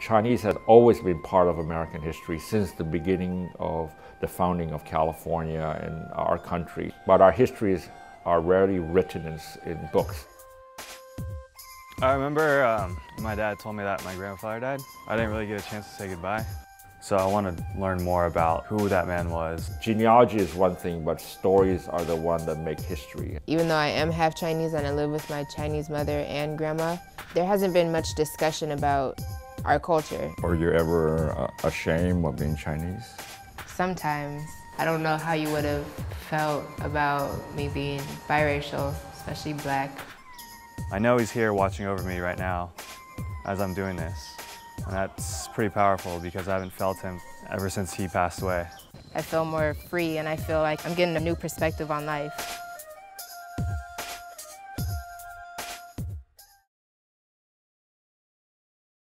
Chinese had always been part of American history since the beginning of the founding of California and our country. But our histories are rarely written in, in books. I remember um, my dad told me that my grandfather died. I didn't really get a chance to say goodbye. So I want to learn more about who that man was. Genealogy is one thing, but stories are the one that make history. Even though I am half Chinese and I live with my Chinese mother and grandma, there hasn't been much discussion about our culture. Are you ever uh, ashamed of being Chinese? Sometimes. I don't know how you would have felt about me being biracial, especially black. I know he's here watching over me right now as I'm doing this. And that's pretty powerful because I haven't felt him ever since he passed away. I feel more free and I feel like I'm getting a new perspective on life.